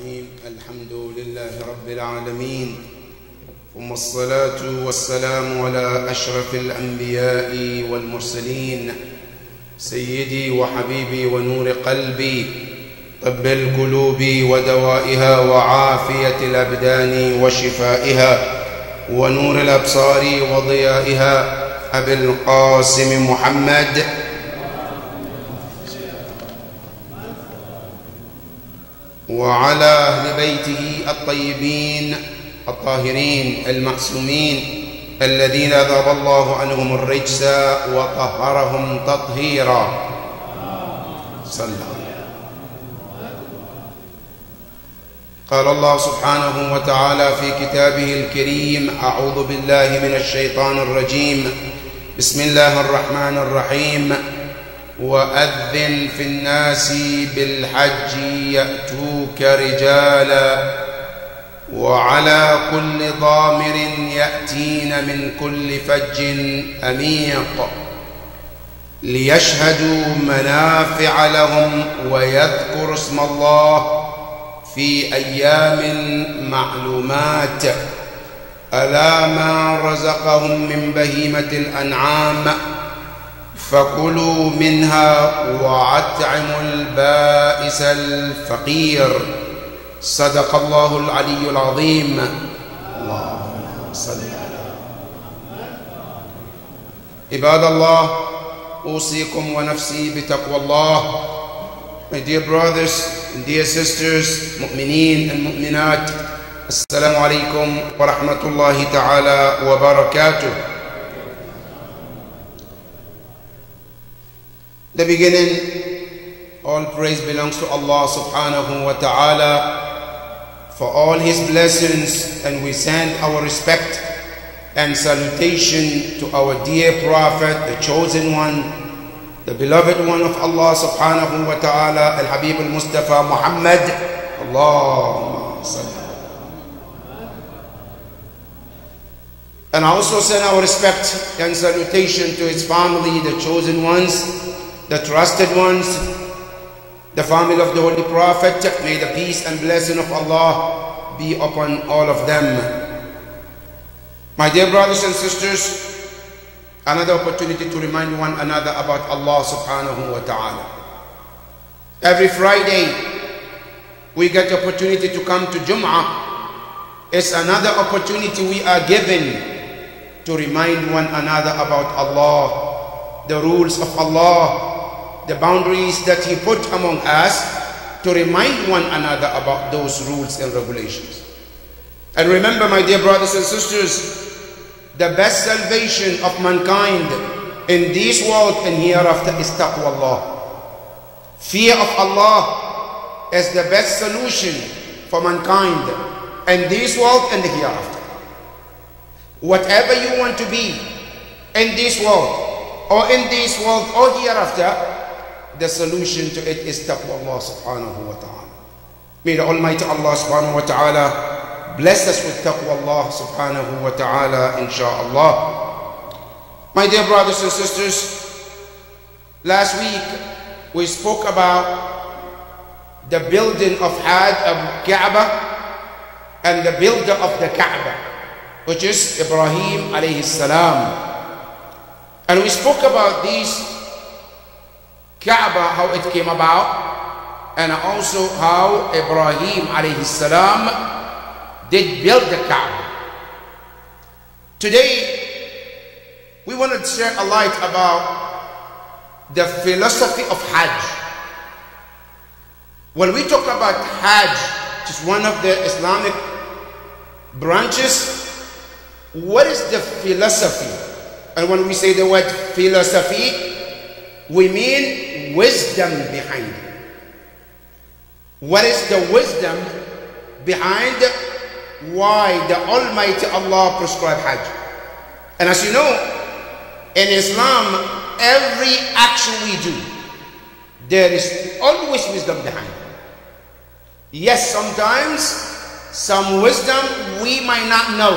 الرحيم الحمد لله رب العالمين ثم الصلاة والسلام على أشرف الأنبياء والمرسلين سيدي وحبيبي ونور قلبي طب القلوب ودوائها وعافية الأبدان وشفائها ونور الأبصار وضيائها أبي القاسم محمد وعلى أهل بيته الطيبين الطاهرين المعصومين الذين ذهب الله عنهم الرجس وطهرهم تطهيرا. صلى قال الله سبحانه وتعالى في كتابه الكريم أعوذ بالله من الشيطان الرجيم. بسم الله الرحمن الرحيم. وأذن في الناس بالحج يأتوك رجالا وعلى كل ضامر يأتين من كل فج أميق ليشهدوا منافع لهم ويذكروا اسم الله في أيام معلومات. ألا ما رزقهم من بهيمة الأنعام فكلوا منها وأطعموا البائس الفقير. صدق الله العلي العظيم. اللهم صل على عباد الله أوصيكم ونفسي بتقوى الله. My dear brothers and dear sisters, مؤمنين and مؤمنات السلام عليكم ورحمة الله تعالى وبركاته. The beginning, all praise belongs to Allah subhanahu wa ta'ala for all His blessings, and we send our respect and salutation to our dear Prophet, the chosen one, the beloved one of Allah subhanahu wa ta'ala, Al Habib al Mustafa Muhammad. Allahumma. And I also send our respect and salutation to his family, the chosen ones, the trusted ones, the family of the Holy Prophet. May the peace and blessing of Allah be upon all of them. My dear brothers and sisters, another opportunity to remind one another about Allah subhanahu wa ta'ala. Every Friday, we get the opportunity to come to Jum'ah. It's another opportunity we are given to remind one another about Allah, the rules of Allah, the boundaries that He put among us, to remind one another about those rules and regulations. And remember, my dear brothers and sisters, the best salvation of mankind in this world and hereafter is taqwa Allah. Fear of Allah is the best solution for mankind in this world and hereafter. Whatever you want to be in this world or in this world or hereafter, the solution to it is taqwa Allah subhanahu wa ta'ala. May the Almighty Allah subhanahu wa ta'ala bless us with taqwa Allah subhanahu wa ta'ala insha'Allah. My dear brothers and sisters, last week we spoke about the building of Hajj of Kaaba and the builder of the Kaaba, which is Ibrahim alayhi salam. And we spoke about this Kaaba, how it came about, and also how Ibrahim alayhi salam did build the Kaaba. Today, we want to share a light about the philosophy of Hajj. When we talk about Hajj, which is one of the Islamic branches, what is the philosophy? And when we say the word philosophy, we mean wisdom behind it. What is the wisdom behind why the Almighty Allah prescribed Hajj? And as you know, in Islam, every action we do, there is always wisdom behind. Yes, sometimes some wisdom we might not know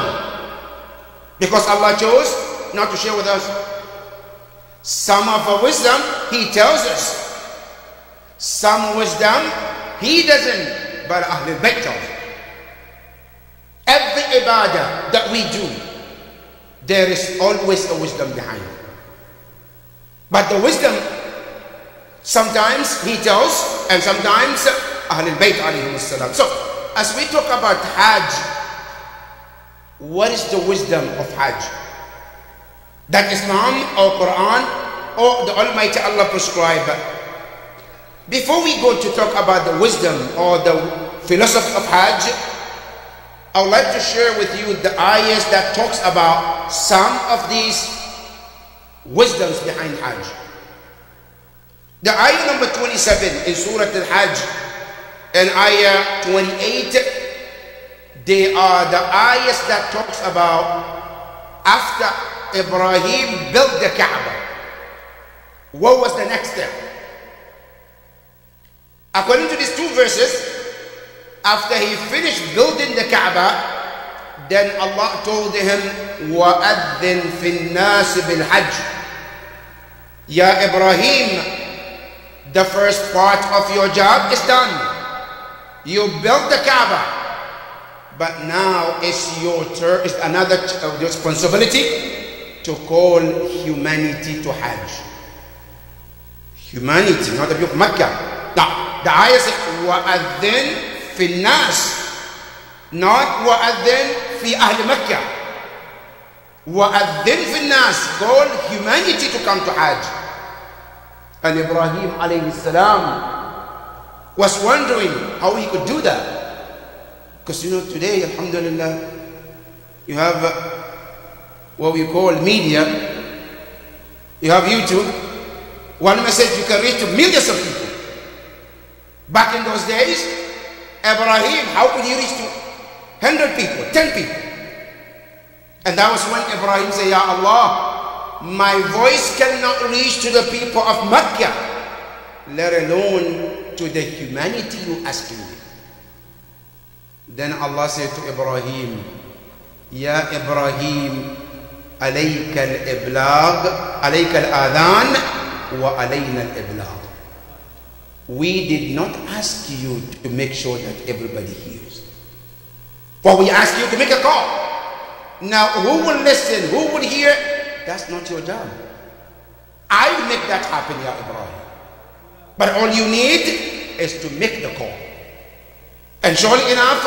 because Allah chose not to share with us. Some of the wisdom He tells us. Some wisdom He doesn't by Ahl al-Bayt Every ibadah that we do, there is always a wisdom behind. But the wisdom, sometimes he tells, and sometimes Ahl al-Bayt alayhi salam. So, as we talk about Hajj, what is the wisdom of Hajj? That Islam or Quran or the Almighty Allah prescribe. Before we go to talk about the wisdom or the philosophy of Hajj, I would like to share with you the ayahs that talks about some of these wisdoms behind Hajj. The ayah number 27 in Surah Al-Hajj and ayah 28, they are the ayahs that talks about after Ibrahim built the Kaaba. What was the next step? According to these two verses, after he finished building the Kaaba, then Allah told him, وَأَذِّن فِي النَّاسِ بِالْحَجِّ Ya Ibrahim, the first part of your job is done. You built the Kaaba, but now it's your turn, it's another uh, responsibility to call humanity to Hajj. Humanity, not the people of Mecca. Now, the ayah says, وَأَذِّن في الناس not وأذن في أهل مكة وأذن في الناس call humanity to come to Hajj and Ibrahim alayhi salam was wondering how he could do that because you know today alhamdulillah you have uh, what we call media you have YouTube one message you can reach to millions of people back in those days Ibrahim, how could he reach to 100 people, 10 people? And that was when Ibrahim said, Ya Allah, my voice cannot reach to the people of Mecca, let alone to the humanity you asking me. Then Allah said to Ibrahim, Ya Ibrahim, عليك الإبلاغ عليك الآذان وعلينا الإبلاغ we did not ask you to make sure that everybody hears. But we ask you to make a call. Now, who will listen? Who will hear? That's not your job. I will make that happen, Ya Ibrahim. But all you need is to make the call. And surely enough,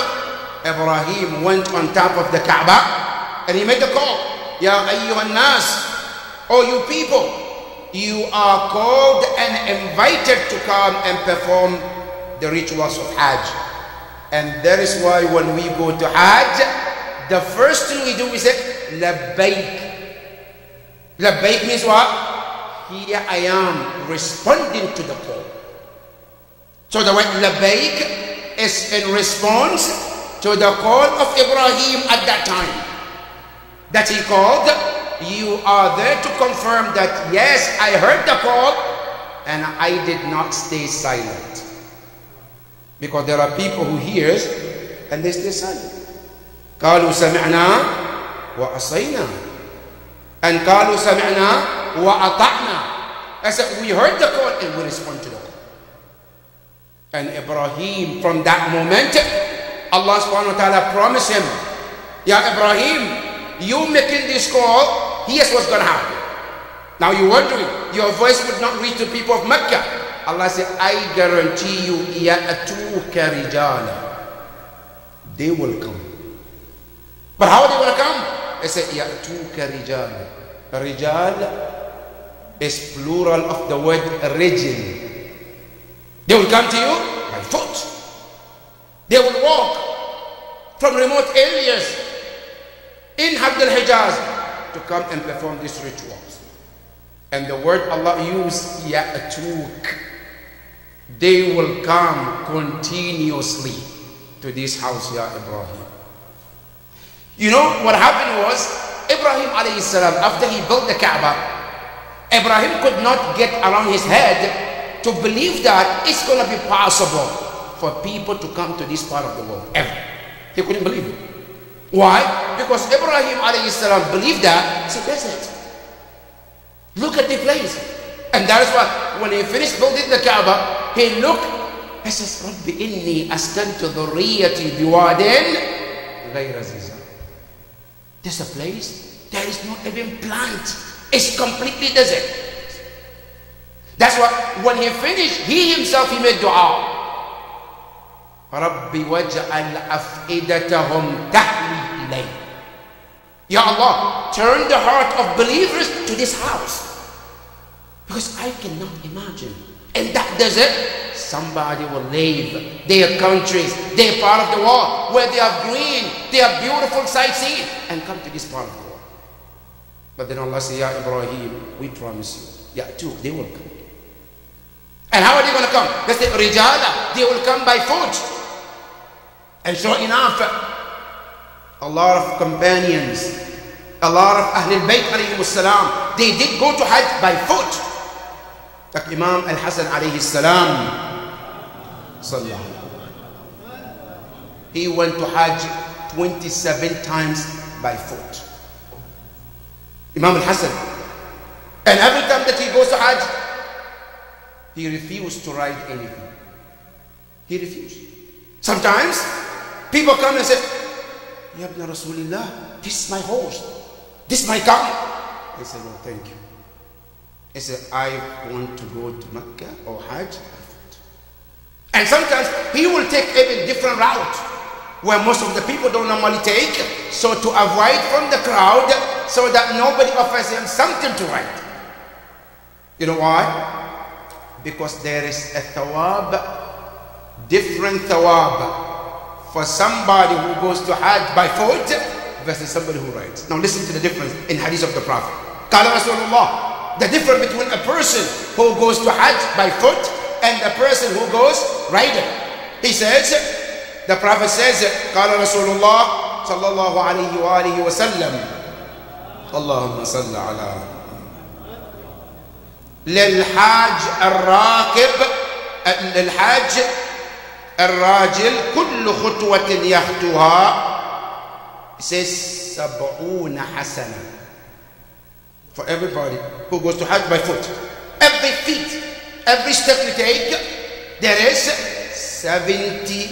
Ibrahim went on top of the Kaaba and he made the call. Ya ayyuhan nas, oh you people, you are called and invited to come and perform the rituals of Hajj. And that is why when we go to Hajj, the first thing we do is say, Labbaik. Labbaik means what? Here I am responding to the call. So the word Labbaik is in response to the call of Ibrahim at that time That he called you are there to confirm that yes, I heard the call and I did not stay silent. Because there are people who hears and they stay silent. قالوا سمعنا وعصينا and قالوا سمعنا وأطعنا I said we heard the call and we respond to the call and Ibrahim from that moment Allah subhanahu wa ta'ala promised him Ya Ibrahim you making this call, here's what's going to happen. Now you're wondering, your voice would not reach the people of Mecca. Allah said, I guarantee you, ya'atuka rijala. They will come. But how are they going to come? They said, ya'atuka rijala. Rijal is plural of the word region. They will come to you by foot. They will walk from remote areas in Abd al-Hijaz to come and perform these rituals. And the word Allah used, ya'atuk. They will come continuously to this house, Ya Ibrahim. You know what happened was, Ibrahim alayhi salam, after he built the Kaaba, Ibrahim could not get around his head to believe that it's going to be possible for people to come to this part of the world, ever. He couldn't believe it. Why? Because Ibrahim alayhi salam believed that it's a desert. Look at the place. And that is why when he finished building the Kaaba, he looked He says, رب إني أسكنت ذريتي بواد غير ذي زرع. There's a place, there is not even plant. It's completely desert. That's why when he finished, he himself he made dua. ربي واجعل أفئدتهم تهوي name. Ya Allah, turn the heart of believers to this house. Because I cannot imagine. And that desert. Somebody will leave their countries, their part of the world, where they are green, they are beautiful sightseeing, and come to this part of the world. But then Allah says, Ya Ibrahim, we promise you. Ya Tuk, they will come. And how are they going to come? They say, Rijala, they will come by foot. And sure enough, a lot of companions, a lot of Ahlul Bayt salam, they did go to Hajj by foot. Like Imam Al-Hasan alayhi salam, he went to Hajj 27 times by foot. Imam Al-Hasan. And every time that he goes to Hajj, he refused to ride anything. He refused. Sometimes People come and say, Ya Ibn Rasulullah, this is my horse. This is my camel. I said, no, thank you. He said, I want to go to Mecca or Hajj. And sometimes he will take even different route where most of the people don't normally take. So to avoid from the crowd so that nobody offers him something to write. You know why? Because there is a thawab, different thawab for somebody who goes to Hajj by foot versus somebody who rides. Now listen to the difference in hadith of the Prophet. قال Rasulullah, the difference between a person who goes to Hajj by foot and a person who goes riding. He says, the Prophet says, قال رسول الله صلى الله عليه وآله وسلم اللهم صل على للحاج الراكب للحاج الراجل كل خطوة يخطوها سبعون حسنة for everybody who goes to Hajj by foot every feet every step you take there is 70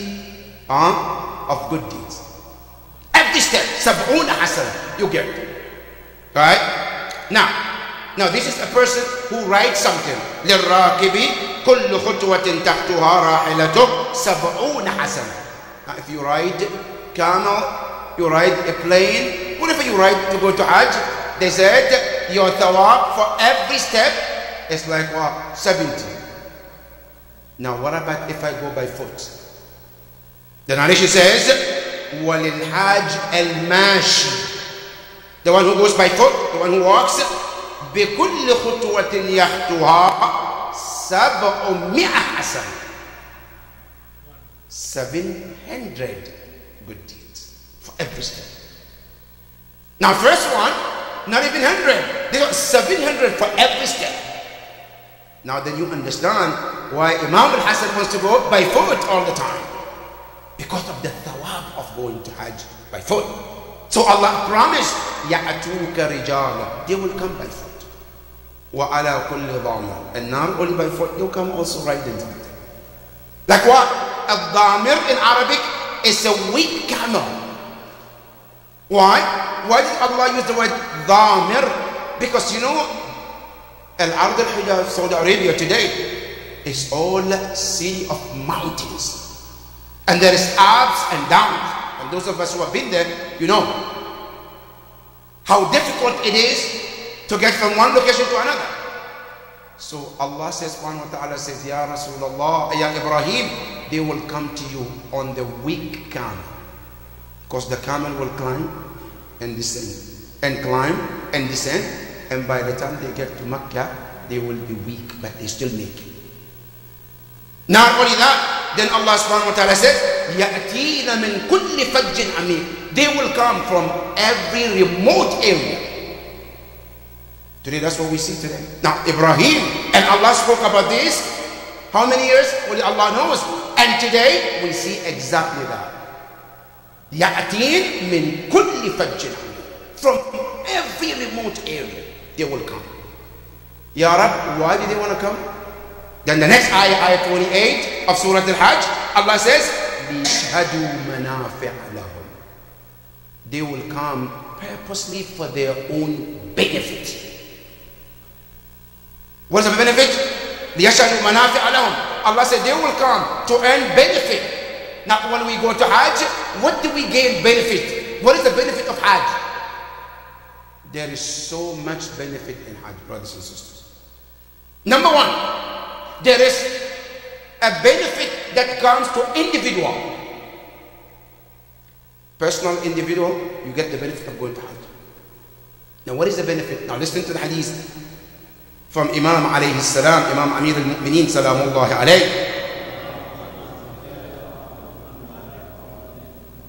uh, of good deeds every step سبعون حسنة you get right now now this is a person who writes something للراكب كل خطوة تحتها راحلته سبعون حسنة Now if you ride camel, you ride a plane, whatever you ride to go to Hajj, they said your thawab for every step is like what? 70. Now what about if I go by foot? The narration says, وَلِلْحَاجِ الْمَاشِي The one who goes by foot, the one who walks, بِكُلِّ خُطُوَةٍ يَخْتُهَا سبعمائة حسنة 700 good deeds for every step. Now first one, not even 100. They got 700 for every step. Now then you understand why Imam al-Hassan wants to go by foot all the time. Because of the thawab of going to Hajj by foot. So Allah promised, يَأْتُوكَ رِجَالًا They will come by foot. وعلى كل ضامر and not only by foot you come also riding something like what الضامر in Arabic is a weak camel why why did Allah use the word ضامر because you know الأرض الحجاز Saudi Arabia today is all sea of mountains and there is ups and downs and those of us who have been there you know how difficult it is to get from one location to another. So Allah says, subhanahu wa ta'ala says, Ya Rasulullah, Ya Ibrahim, they will come to you on the weak camel. Because the camel will climb and descend, and climb and descend, and by the time they get to Mecca, they will be weak, but they still make it. Not only that, then Allah subhanahu wa ta'ala said, يَأْتِينَ مِنْ كُلِّ فَجٍّ عَمِيقٍ They will come from every remote area. Today, that's what we see today. Now, Ibrahim and Allah spoke about this. How many years? Well, Allah knows. And today, we see exactly that. يَأْتِينَ مِنْ كُلِّ فَجٍّ From every remote area, they will come. Ya Rab, why did they want to come? Then the next ayah, ayah 28, of Surah Al-Hajj, Allah says, لِيَشْهَدُوا مَنَافِعَ لَهُمْ They will come purposely for their own benefit. What's the benefit? لِيَشْهَدُوا مَنَافِعَ لَهُمْ Allah said they will come to earn benefit. Now when we go to Hajj, what do we gain benefit? What is the benefit of Hajj? There is so much benefit in Hajj, brothers and sisters. Number one, there is a benefit that comes to individual. Personal individual, you get the benefit of going to Hajj. Now, what is the benefit? Now, listen to the hadith From Imam alayhi salam, Imam Amir al-Mu'mineen salamullah alayhi.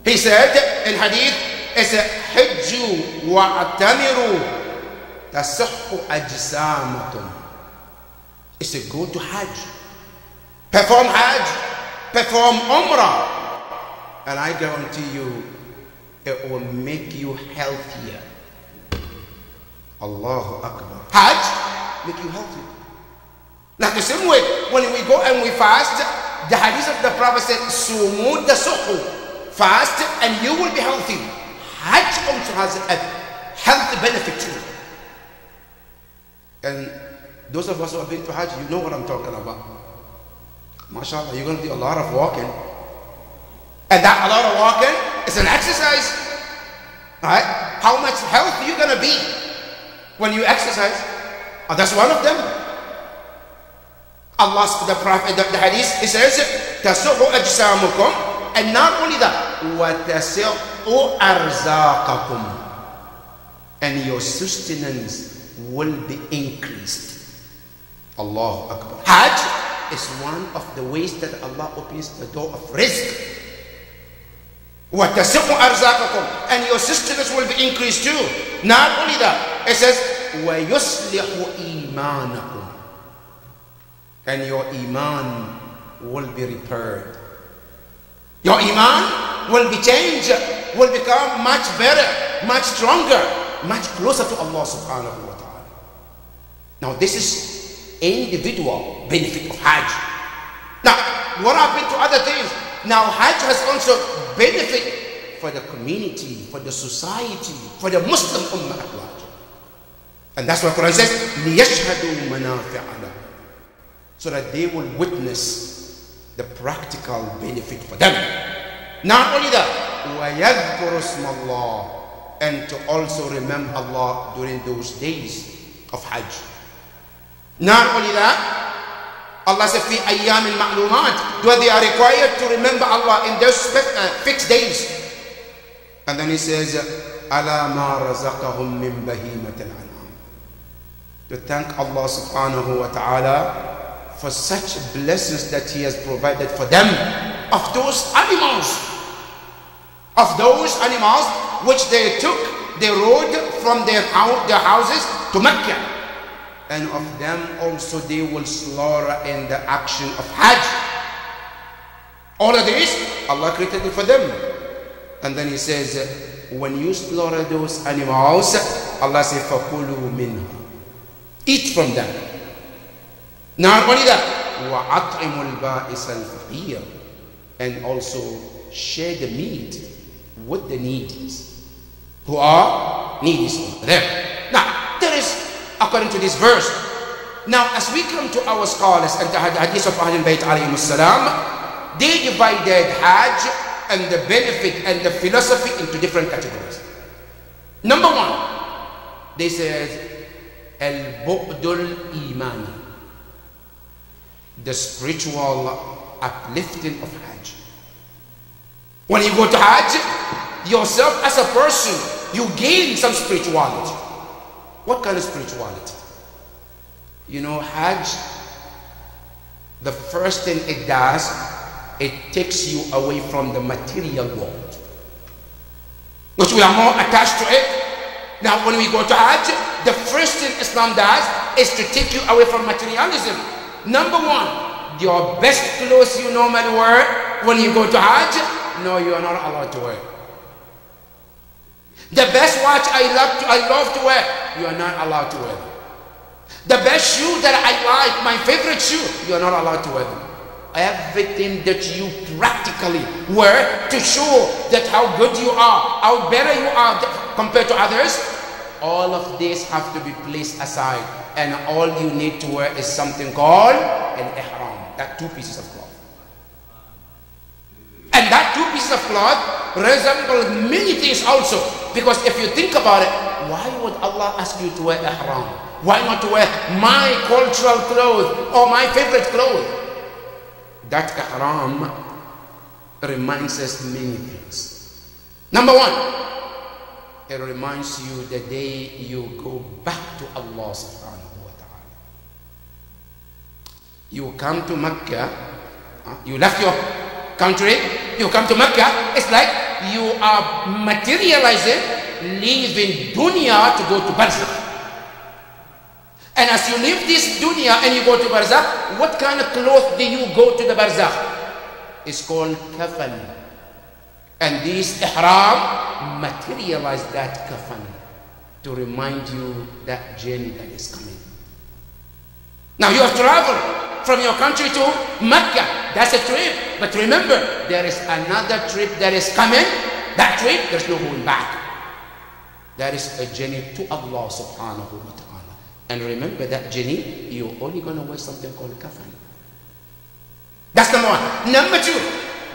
He said in hadith, it's a hajju wa'atamiru tasahhu ajsamakum. It's a go to Hajj. Perform Hajj. Perform Umrah. And I guarantee you, it will make you healthier. Allahu Akbar. Hajj make you healthy. Like the same way, when we go and we fast, the hadith of the Prophet said, Sumud the. Fast and you will be healthy. Hajj also has a health benefit too. And those of us who have been to Hajj, you know what I'm talking about. MashaAllah, you're going to do a lot of walking. And that a lot of walking is an exercise. Right? How much health are you going to be when you exercise? And that's one of them. Allah, the Prophet, the, the Hadith, he says, تَسُعُ أَجْسَامُكُمْ And not only that, وَتَسِعُ أَرْزَاقَكُمْ And your sustenance will be increased. Allah Akbar. Hajj is one of the ways that Allah opens the door of rizq. وَتَسِعُ أَرْزَاقَكُمْ And your sustenance will be increased too. Not only that, it says, وَيُصْلِحُ إِيمَانَكُمْ And your iman will be repaired. Your iman will be changed, will become much better, much stronger, much closer to Allah subhanahu wa ta'ala. Now this is individual benefit of Hajj. Now, what happened to other things? Now, Hajj has also benefit for the community, for the society, for the Muslim Ummah at large. And that's what Quran says, لِيَشْهَدُوا مَنَافِعَ So that they will witness the practical benefit for them. Not only that, وَيَذْكُرُ اسْمَ اللَّهِ And to also remember Allah during those days of Hajj. Not only that, Allah said, في أيام المعلومات, where they are required to remember Allah in those uh, fixed days. And then he says, ألا ما رزقهم من بهيمة الأنعام. To thank Allah subhanahu wa ta'ala for such blessings that He has provided for them of those animals. Of those animals which they took, they rode from their, their houses to Mecca and of them also they will slaughter in the action of Hajj. All of this, Allah created it for them. And then He says, when you slaughter those animals, Allah says, فَكُلُوا مِنْهُ Eat from them. Not only that, وَأَطْعِمُ الْبَائِسَ الْفَقِيرِ And also share the meat with the needy who are needy over there. Now, there is according to this verse. Now, as we come to our scholars and the hadith of Ahlul Bayt alayhi salam, they divided Hajj and the benefit and the philosophy into different categories. Number one, they said, the spiritual uplifting of Hajj. When you go to Hajj, yourself as a person, you gain some spirituality. What kind of spirituality? You know, Hajj, the first thing it does, it takes you away from the material world. Which we are more attached to it. Now, when we go to Hajj, the first thing Islam does is to take you away from materialism. Number one, your best clothes you normally wear when you go to Hajj, no, you are not allowed to wear. The best watch I love to, I love to wear, you are not allowed to wear. The best shoe that I like, my favorite shoe, you are not allowed to wear everything that you practically wear to show that how good you are, how better you are compared to others, all of this have to be placed aside. And all you need to wear is something called an ihram, that two pieces of cloth. And that two pieces of cloth resemble many things also. Because if you think about it, why would Allah ask you to wear ihram? Why not to wear my cultural clothes or my favorite clothes? that ihram reminds us many things. Number one, it reminds you the day you go back to Allah subhanahu wa ta'ala. You come to Mecca, you left your country, you come to Mecca, it's like you are materializing, leaving dunya to go to Barzakh. And as you leave this dunya and you go to barzakh, what kind of cloth do you go to the barzakh? It's called kafan. And this ihram materialize that kafan to remind you that journey that is coming. Now you have traveled from your country to Mecca. That's a trip. But remember, there is another trip that is coming. That trip, there's no going back. That is a journey to Allah subhanahu wa ta'ala. And remember that journey, you're only going to wear something called kafan. That's number one. Number two,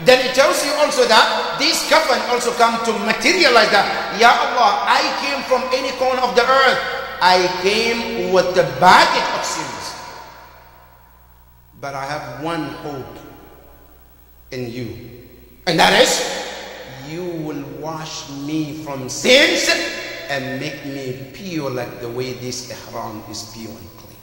then it tells you also that this kafan also come to materialize that. Ya Allah, I came from any corner of the earth. I came with the baggage of sins. But I have one hope in you. And that is, you will wash me from sins and make me pure like the way this ihram is pure and clean.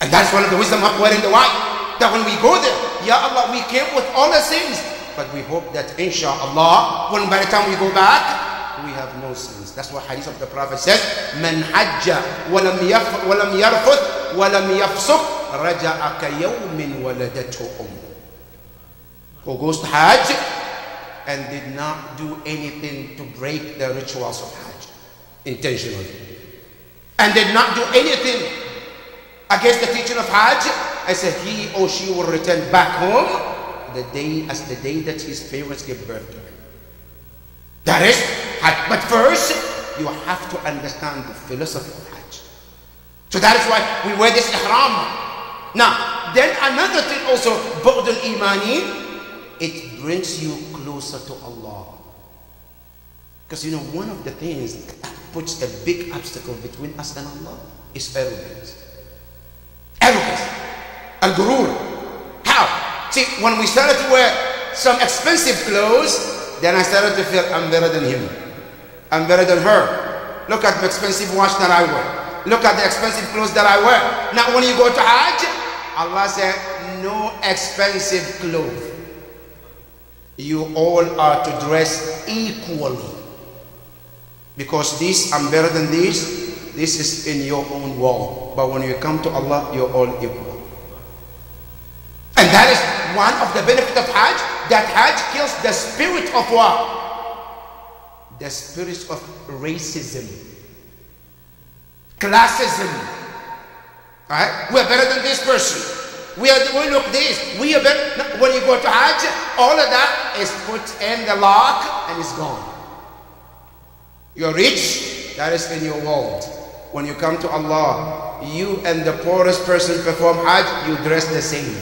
And that's one of the wisdom of wearing the white. That when we go there, Ya Allah, we came with all the sins. But we hope that inshallah, when by the time we go back, we have no sins. That's what hadith of the Prophet says, Man hajja walam, yaf, walam yarfuth walam yafsuk raja'aka yawmin waladatu. Who goes to Hajj and did not do anything to break the rituals of Hajj intentionally. And did not do anything against the teaching of Hajj I said he or she will return back home the day as the day that his parents give birth to him. That is Hajj. But first, you have to understand the philosophy of Hajj. So that is why we wear this ihram. Now, then another thing also, Ba'd al-Imani, it brings you closer to Allah. Because you know, one of the things that puts a big obstacle between us and Allah is arrogance. Arrogance. Al-Gurur. How? See, when we started to wear some expensive clothes, then I started to feel I'm better than him. I'm better than her. Look at the expensive watch that I wear. Look at the expensive clothes that I wear. Now when you go to Hajj, Allah said, no expensive clothes you all are to dress equally. Because this, I'm better than this, this is in your own world. But when you come to Allah, you're all equal. One of the benefits of Hajj, that Hajj kills the spirit of what? The spirit of racism, classism. Right? We're better than this person. We, are, we look this. We are better. When you go to Hajj, all of that is put in the lock and it's gone. You're rich, that is in your world. When you come to Allah, you and the poorest person perform Hajj, you dress the same.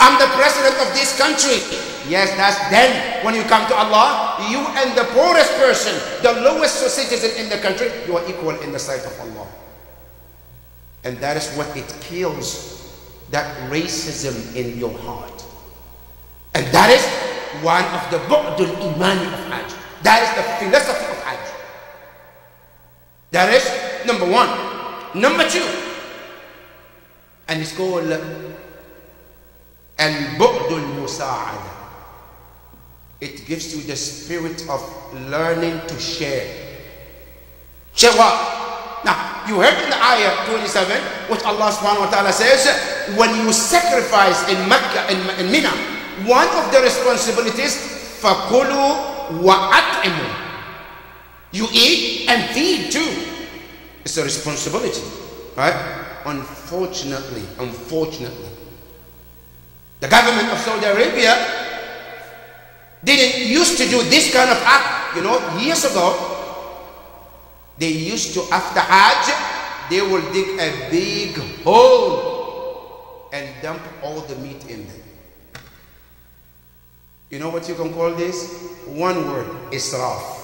I'm the president of this country. Yes, that's then. When you come to Allah, you and the poorest person, the lowest citizen in the country, you are equal in the sight of Allah. And that is what it kills that racism in your heart. And that is one of the Bu'dul Imani of Hajj. That is the philosophy of Hajj. That is number one. Number two, and it's called Al-Bu'dul Musa'ada. It gives you the spirit of learning to share. Share what? Now, you heard in the ayah 27, which Allah subhanahu wa ta'ala says, when you sacrifice in Mecca, in, in Mina, one of the responsibilities, فَكُلُوا وَأَطْعِمُوا You eat and feed too. It's a responsibility, right? unfortunately, unfortunately, the government of Saudi Arabia didn't used to do this kind of act. You know, years ago, they used to, after Hajj, they will dig a big hole and dump all the meat in there. You know what you can call this? One word, israf.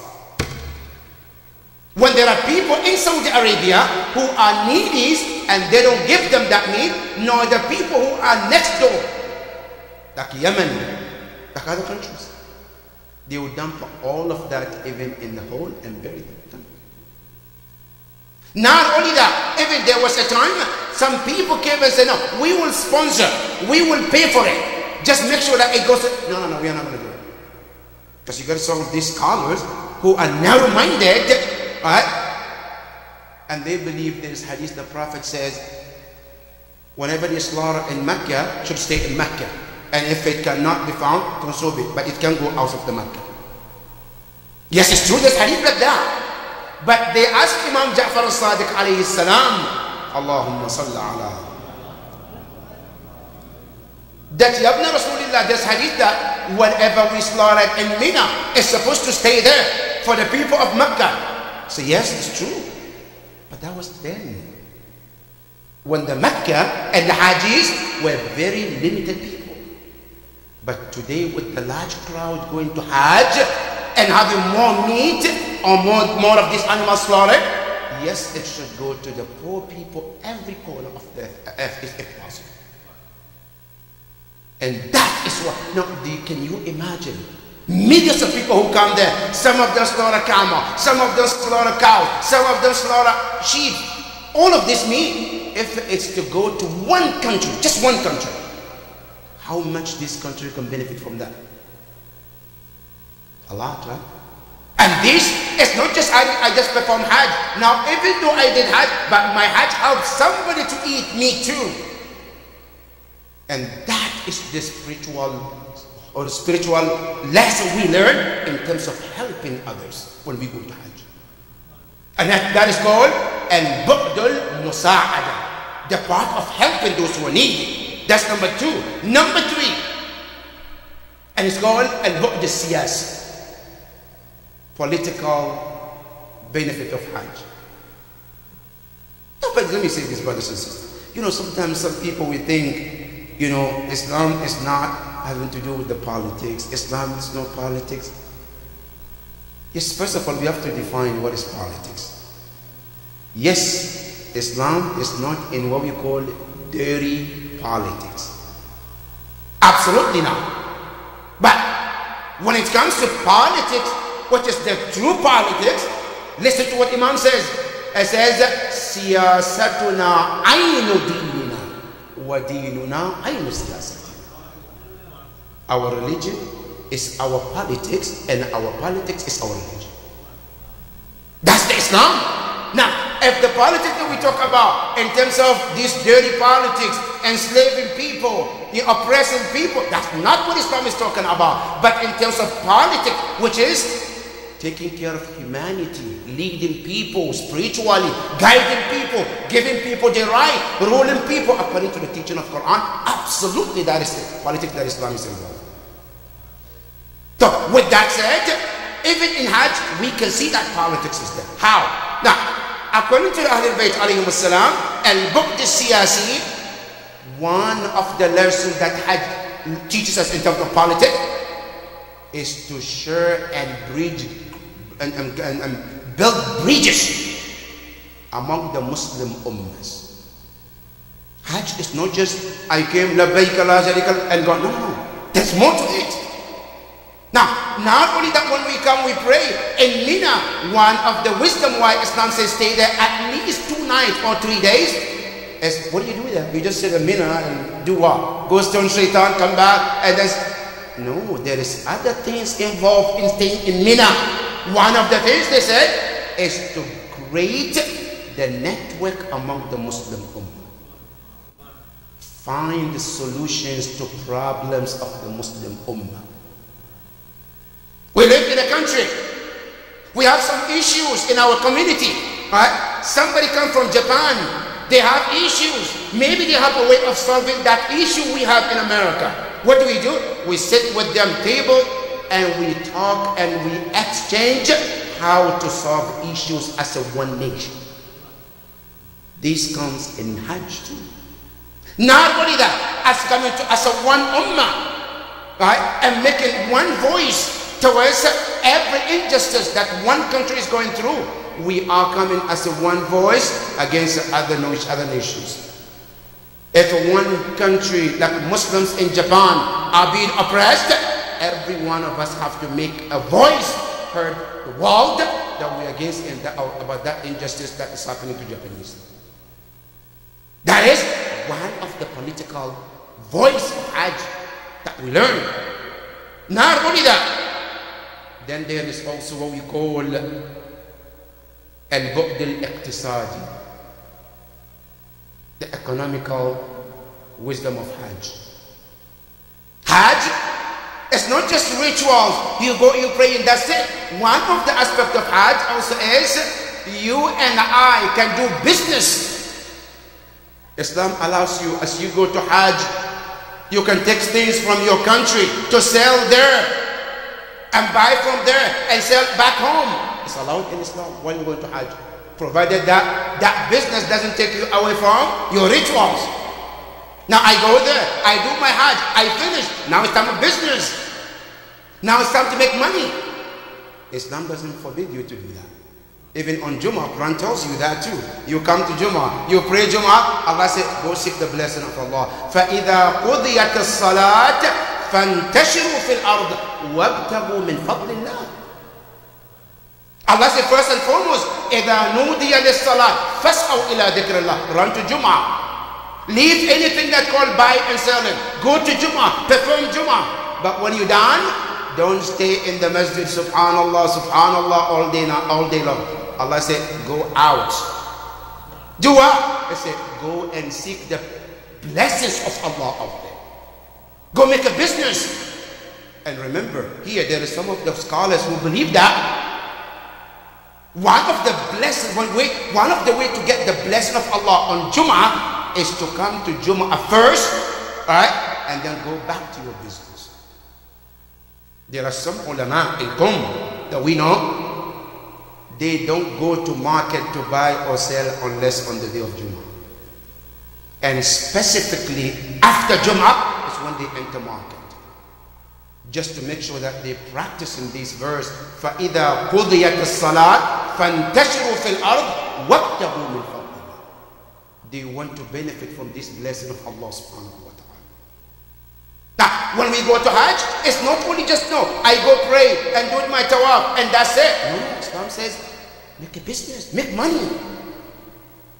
When there are people in Saudi Arabia who are needy and they don't give them that meat, nor the people who are next door, like Yemen, like other countries, they will dump all of that even in the hole and bury them. Not only that, even there was a time some people came and said, No, we will sponsor, we will pay for it. Just make sure that it goes. To, no, no, no, we are not going to do it. Because you got some of these scholars who are narrow minded, right? And they believe this hadith the Prophet says, whenever they slaughter in Mecca, should stay in Mecca. And if it cannot be found, don't it. But it can go out of the market. Yes, it's true, there's hadith like that. But they asked Imam Ja'far al-Sadiq alayhi salam, Allahumma salli ala that Yabna Rasulullah, this hadith that whatever we slaughter in Mina is supposed to stay there for the people of Mecca. So yes, it's true. But that was then. When the Mecca and the Hajis were very limited people. But today with the large crowd going to Hajj and having more meat or more, more of this animal slaughtered, yes, it should go to the poor people every corner of the earth if possible. And that is what, now, can you imagine? Millions of people who come there. Some of them slaughter camel, some of them slaughter cow, some of them slaughter sheep. All of this meat, if it's to go to one country, just one country, how much this country can benefit from that? A lot, right? And this is not just I, I just perform Hajj. Now, even though I did Hajj, but my Hajj helped somebody to eat me too. And that is the spiritual or spiritual lesson we learn in terms of helping others when we go to Hajj. And that, that is called musa'ada, the part of helping those who are needy. That's number two. Number three, and it's called al-bu'd siyas, political benefit of Hajj. No, but let me say this, brothers and sisters. You know, sometimes some people will think you know, Islam is not having to do with the politics. Islam is not politics. Yes, first of all, we have to define what is politics. Yes, Islam is not in what we call dirty politics. Absolutely not. But when it comes to politics, what is the true politics? Listen to what Imam says. It says, Siyasatuna ainu dinuna wa dinuna aynu siyasatuna. Our religion is our politics and our politics is our religion. That's the Islam. Now, if the politics that we talk about in terms of this dirty politics, enslaving people, the oppressing people, that's not what Islam is talking about. But in terms of politics, which is taking care of humanity, leading people spiritually, guiding people, giving people the right, ruling people according to the teaching of Quran. Absolutely, that is the politics that Islam is involved. So, with that said, even in Hajj, we can see that politics is there. How? Now, according to the Ahlul Bayt salam, al-Bu'd siyasi one of the lessons that Hajj teaches us in terms of politics is to share and bridge and, and, and, and build bridges among the Muslim ummahs. Hajj is not just I came la and gone. No, no, there's more to it. Now, not only that when we come we pray in Mina, one of the wisdom why Islam says stay there at least two nights or three days is what do you do there? You just sit in Mina and do what? Go stone shaitan, come back, and then no, there is other things involved in staying in Mina. One of the things they said is to create the network among the Muslim Ummah. Find solutions to problems of the Muslim Ummah. We live in a country. We have some issues in our community. Right? Somebody come from Japan They have issues. Maybe they have a way of solving that issue we have in America. What do we do? We sit with them table and we talk and we exchange how to solve issues as a one nation. This comes in Hajj too. Not only that, as coming to as a one ummah, right, and making one voice towards every injustice that one country is going through. We are coming as a one voice against other other nations. If one country like Muslims in Japan are being oppressed, every one of us have to make a voice heard the world that we are against and that, about that injustice that is happening to Japanese. That is one of the political voice of Hajj that we learn. Not only that, then there is also what we call the economical wisdom of Hajj. Hajj is not just rituals. You go, you pray, and that's it. One of the aspects of Hajj also is you and I can do business Islam allows you, as you go to Hajj, you can take things from your country to sell there and buy from there and sell back home. It's allowed in Islam when you go to Hajj, provided that that business doesn't take you away from your rituals. Now I go there, I do my Hajj, I finish. Now it's time for business. Now it's time to make money. Islam doesn't forbid you to do that. Even on Jummah, Quran tells you that too. You come to Jummah, you pray Jummah, Allah said, go seek the blessing of Allah. فَإِذَا قُضِيَتِ الصَّلَاةِ فَانْتَشِرُوا فِي الْأَرْضِ وَابْتَغُوا مِنْ فَضْلِ اللَّهِ Allah said first and foremost, إِذَا نُودِيَ لِلصَّلَاةِ فَاسْعَوْا إِلَى ذِكْرِ اللَّهِ Run to Jummah. Leave anything that called buy and selling. Go to Jummah, perform Jummah. But when you're done, don't stay in the masjid, subhanallah, subhanallah, all day, all day long. Allah said, go out. Do what? He said, go and seek the blessings of Allah out there. Go make a business. And remember, here there are some of the scholars who believe that one of the blessings, one way, one of the way to get the blessing of Allah on Jummah is to come to Jummah first, right, and then go back to your business. There are some ulama in Qum that we know they don't go to market to buy or sell unless on the day of Jummah. And specifically after Jummah is when they enter market. Just to make sure that they practice in this verse, فَإِذَا قُضِيَتِ الصَّلَاةِ فَانْتَشِرُوا فِي الْأَرْضِ وَابْتَغُوا مِنْ فَضْلِ They want to benefit from this blessing of Allah subhanahu wa ta'ala. Now, when we go to Hajj, it's not only just no, I go pray and do my tawaf and that's it. No, Islam says Make a business, make money.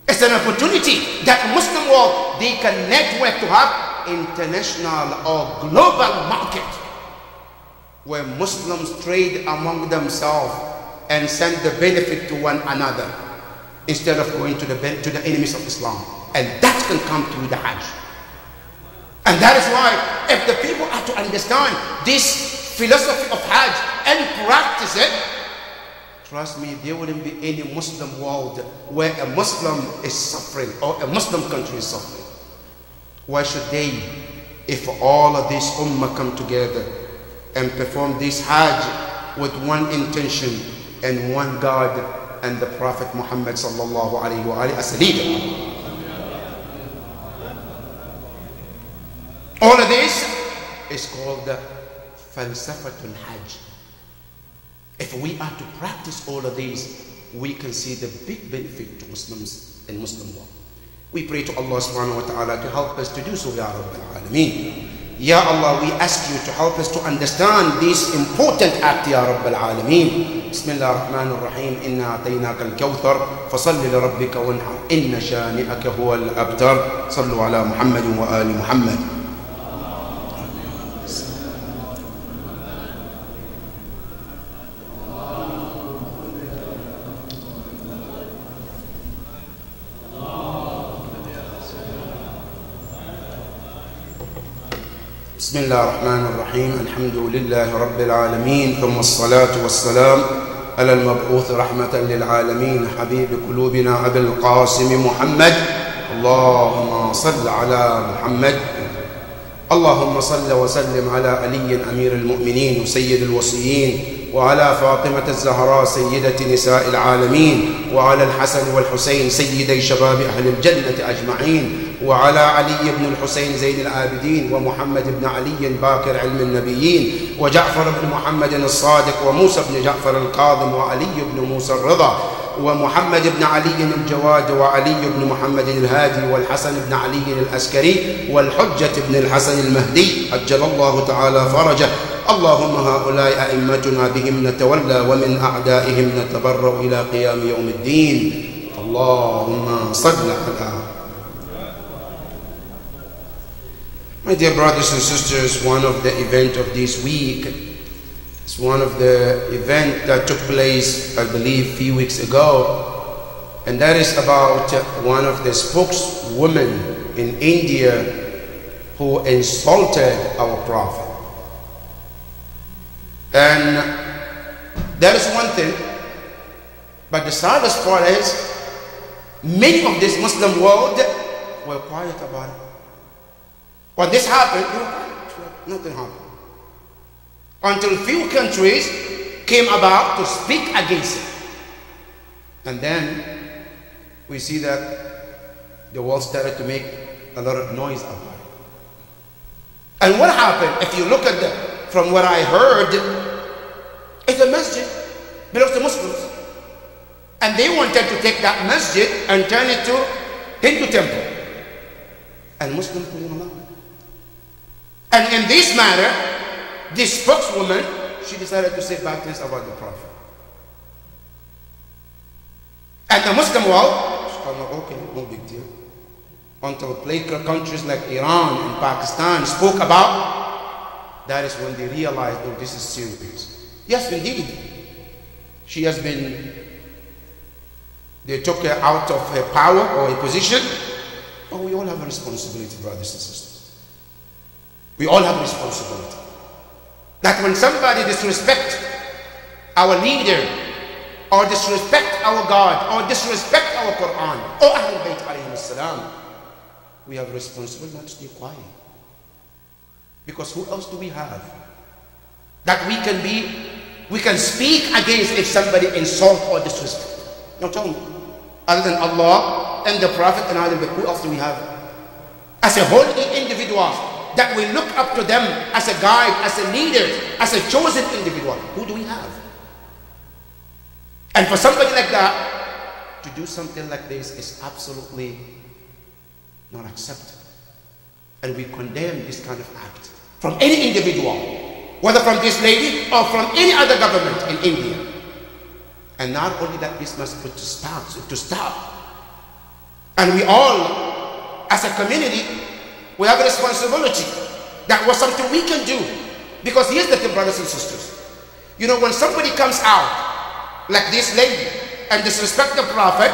It's an opportunity that Muslim world they can network to have international or global market where Muslims trade among themselves and send the benefit to one another instead of going to the to the enemies of Islam. And that can come through the Hajj. And that is why if the people are to understand this philosophy of Hajj and practice it, Trust me, there wouldn't be any Muslim world where a Muslim is suffering or a Muslim country is suffering. Why should they, if all of this ummah come together and perform this Hajj with one intention and one God and the Prophet Muhammad sallallahu alayhi wa as a leader? All of this is called the Falsafatul Hajj. If we are to practice all of these, we can see the big benefit to Muslims and Muslim world. We pray to Allah subhanahu wa ta'ala to help us to do so, Ya Rabbil Alameen. Ya Allah, we ask you to help us to understand this important act, Ya Rabbil Alameen. بسم الله الرحيم إنا أعطيناك الكوثر فصل وانحر إن شانئك هو الأبتر صلوا على محمد وآل محمد بسم الله الرحمن الرحيم الحمد لله رب العالمين ثم الصلاة والسلام على المبعوث رحمة للعالمين حبيب قلوبنا أبي القاسم محمد اللهم صل على محمد اللهم صل وسلم على علي أمير المؤمنين وسيد الوصيين وعلى فاطمة الزهراء سيدة نساء العالمين وعلى الحسن والحسين سيدي شباب أهل الجنة أجمعين وعلى علي بن الحسين زين العابدين ومحمد بن علي باكر علم النبيين وجعفر بن محمد الصادق وموسى بن جعفر القاضم وعلي بن موسى الرضا ومحمد بن علي الجواد وعلي بن محمد الهادي والحسن بن علي العسكري والحجة بن الحسن المهدي. أجل الله تعالى فرجه. اللهم هؤلاء أئمتنا بهم نتولى ومن أعدائهم نتبرأ إلى قيام يوم الدين. اللهم صل على My dear brothers and sisters, one of the event of this week is one of the event that took place, I believe, a few weeks ago, and that is about one of the spokeswomen in India who insulted our prophet. And that is one thing, but the saddest part is many of this Muslim world were quiet about it. When this happened, nothing happened. Until few countries came about to speak against it. And then we see that the world started to make a lot of noise about it. And what happened? If you look at the, from what I heard, it's a masjid, belongs to Muslims. And they wanted to take that masjid and turn it to Hindu temple. And Muslims it. And in this matter, this spokeswoman, she decided to say bad things about the Prophet. And the Muslim world, she thought, okay, no big deal. Until plague countries like Iran and Pakistan spoke about, that is when they realized, oh, this is serious. Yes, indeed. She has been, they took her out of her power or her position. But we all have a responsibility, brothers and sisters. We all have responsibility. That when somebody disrespect our leader, or disrespect our God, or disrespect our Quran, or Ahlul Bayt salam, we have responsibility not to stay quiet. Because who else do we have? That we can be, we can speak against if somebody insult or disrespect. Now tell me, other than Allah and the Prophet and Ahlul Bayt, who else do we have? As a whole individual, that we look up to them as a guide, as a leader, as a chosen individual. Who do we have? And for somebody like that to do something like this is absolutely not acceptable. And we condemn this kind of act from any individual, whether from this lady or from any other government in India. And not only that, this must put to stop, to stop. And we all, as a community, we have a responsibility. That was something we can do. Because here's the thing, brothers and sisters. You know, when somebody comes out, like this lady, and disrespect the prophet,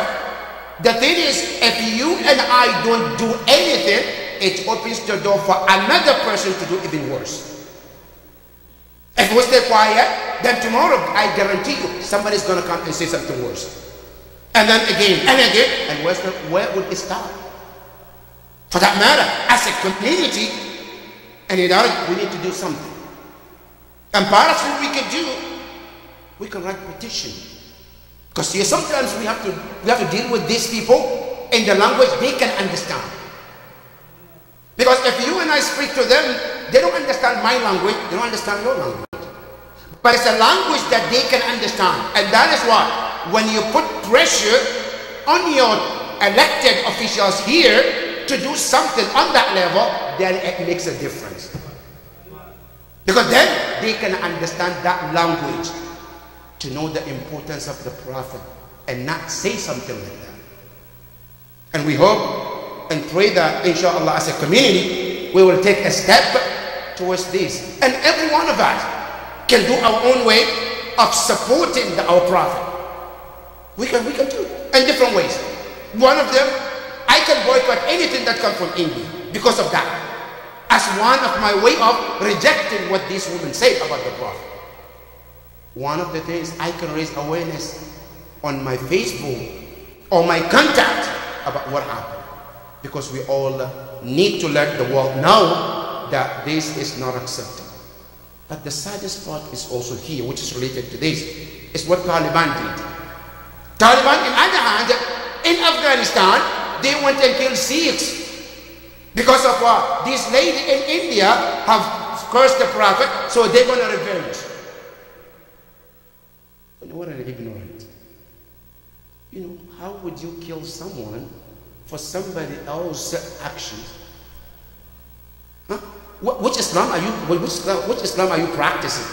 the thing is, if you and I don't do anything, it opens the door for another person to do even worse. If we stay quiet, then tomorrow, I guarantee you, somebody's going to come and say something worse. And then again, and again, and where would it stop? For that matter, as a community, and in we need to do something. And part of what we can do, we can write petition. Because sometimes we have to we have to deal with these people in the language they can understand. Because if you and I speak to them, they don't understand my language, they don't understand your language. But it's a language that they can understand. And that is why when you put pressure on your elected officials here, to do something on that level, then it makes a difference. Because then they can understand that language to know the importance of the prophet and not say something like that. And we hope and pray that, inshallah, as a community, we will take a step towards this. And every one of us can do our own way of supporting the, our prophet. We can, we can do it in different ways. One of them I can boycott anything that comes from India because of that. As one of my way of rejecting what these women say about the Prophet. One of the things I can raise awareness on my Facebook or my contact about what happened. because we all need to let the world know that this is not acceptable. But the saddest part is also here, which is related to this, is what Taliban did. Taliban, in other hand, in Afghanistan, they went and killed Sikhs. Because of what? This lady in India have cursed the Prophet, so they're going to revenge. What an ignorant. You know, how would you kill someone for somebody else's actions? Huh? Which Islam are you, which Islam, which Islam are you practicing?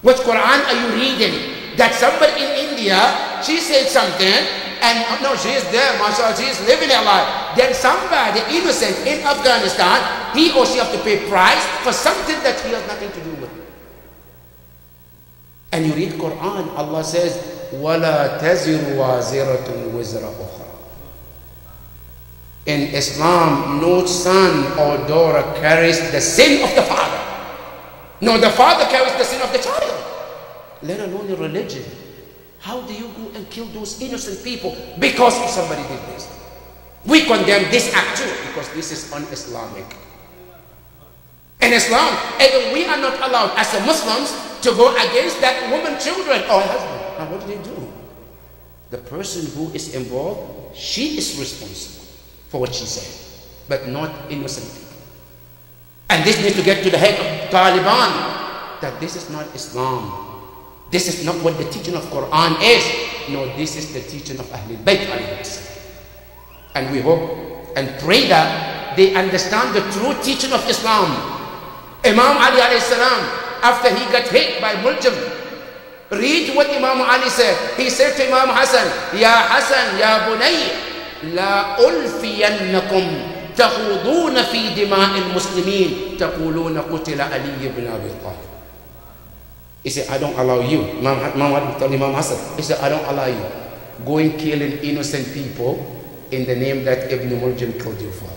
Which Quran are you reading? That somebody in India, she said something, and oh, no, she is there, mashallah, she is living her life. Then somebody innocent in Afghanistan, he or she have to pay price for something that he has nothing to do with. And you read Quran, Allah says, وَلَا تَزِرُ وَازِرَةٌ وِزْرَ أُخْرَى In Islam, no son or daughter carries the sin of the father. No, the father carries the sin of the child, let alone in religion. How do you go and kill those innocent people because somebody did this? We condemn this act too because this is un-Islamic. In Islam, even we are not allowed as Muslims to go against that woman, children, or husband. Now what do they do? The person who is involved, she is responsible for what she said, but not innocent people. And this needs to get to the head of Taliban that this is not Islam. This is not what the teaching of Quran is. No, this is the teaching of Ahlul Bayt And we hope and pray that they understand the true teaching of Islam. Imam Ali alayhi salam, after he got hit by Muljam, read what Imam Ali said. He said to Imam Hassan, Ya Hassan, Ya Bunay, لا ألفينكم تخوضون في دماء المسلمين تقولون قتل علي بن أبي طالب He said, I don't allow you. Muhammad told Imam Hassan, he said, I don't allow you. Going killing innocent people in the name that Ibn Muljam killed your father.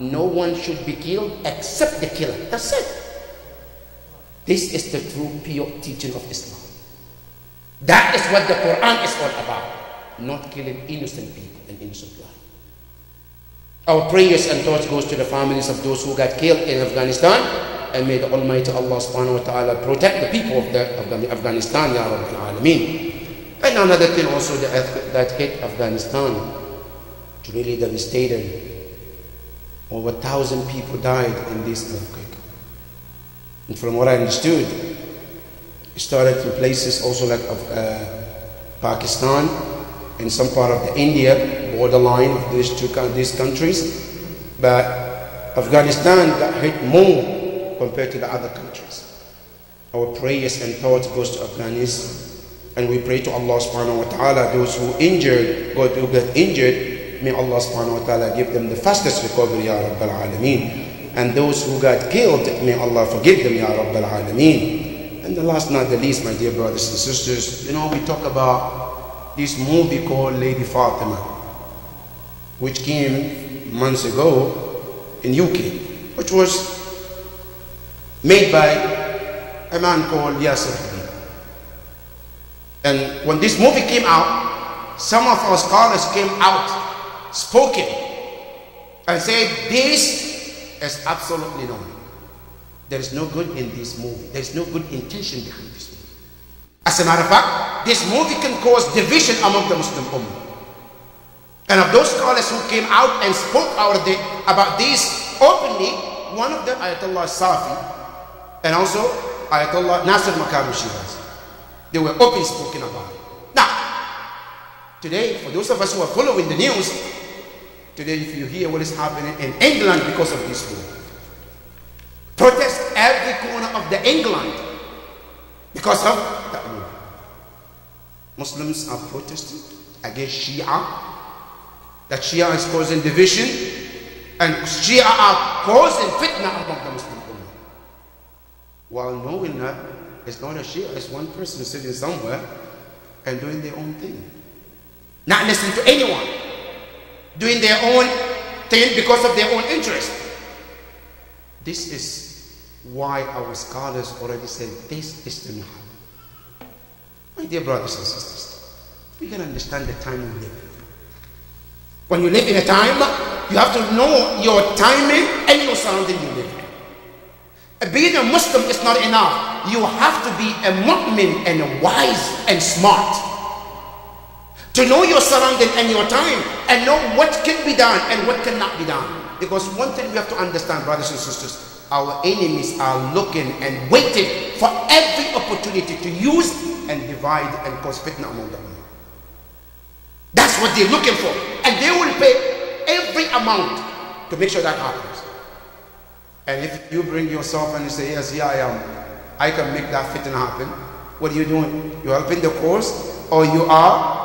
No one should be killed except the killer. That's it. This is the true pure teaching of Islam. That is what the Quran is all about. Not killing innocent people and innocent life. Our prayers and thoughts goes to the families of those who got killed in Afghanistan. And may the Almighty Allah subhanahu wa ta'ala protect the people of, the, of the Afghanistan, Ya Rabbil Alameen. And another thing also that, that hit Afghanistan, it's really devastating. Over a thousand people died in this earthquake. And from what I understood, it started in places also like uh, Pakistan and some part of the India borderline of these two these countries. But Afghanistan got hit more compared to the other countries. Our prayers and thoughts goes to Afghanistan. And we pray to Allah subhanahu wa ta'ala, those who injured, God who got injured, may Allah subhanahu wa ta'ala give them the fastest recovery, Ya Rabbal Alameen. And those who got killed, may Allah forgive them, Ya Rabbal Alameen. And the last not the least, my dear brothers and sisters, you know, we talk about this movie called Lady Fatima, which came months ago in UK, which was made by a man called Yasir Habib. And when this movie came out, some of our scholars came out, spoken, and said, this is absolutely normal. There is no good in this movie. There is no good intention behind this movie. As a matter of fact, this movie can cause division among the Muslim Ummah. And of those scholars who came out and spoke about this openly, one of them, Ayatollah Safi, and also Ayatollah Nasir Makarim Shiraz. They were open spoken about it. Now, today, for those of us who are following the news, today if you hear what is happening in England because of this movie, protest every corner of the England because of that move. Muslims are protesting against Shia. That Shia is causing division and Shia are causing fitna among the Muslim Ummah. While knowing that it's not a Shia, it's one person sitting somewhere and doing their own thing. Not listening to anyone. Doing their own thing because of their own interest. This is why our scholars already said this is the Nihal. My dear brothers and sisters, We can understand the time we live. When you live in a time, you have to know your timing and your surrounding you live in. Uh, being a Muslim is not enough. You have to be a mu'min and wise and smart. To know your surrounding and your time and know what can be done and what cannot be done. Because one thing we have to understand, brothers and sisters, our enemies are looking and waiting for every opportunity to use and divide and cause fitna among them. That's what they're looking for. They will pay every amount to make sure that happens. And if you bring yourself and you say, Yes, here I am, I can make that fitna happen, what are you doing? You're helping the cause, or you are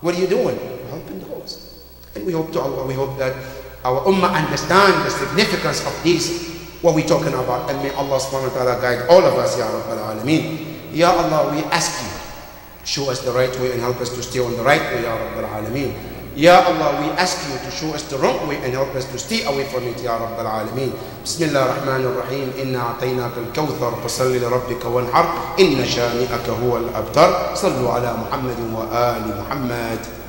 what are you doing? You're helping the cause. And we hope to Allah, we hope that our ummah understand the significance of this, what we're talking about. And may Allah subhanahu wa ta'ala guide all of us, Ya Rabbal Alameen. Ya Allah, we ask you, show us the right way and help us to stay on the right way, Ya Rabbal Alameen. Ya Allah, we ask you to show us the wrong way and help us to stay away from it, Ya Rabbal Alameen. بسم الله الرحمن الرحيم إنا أعطيناك الكوثر فصل وانحر إن شانئك هو الأبتر صلوا على محمد وآل محمد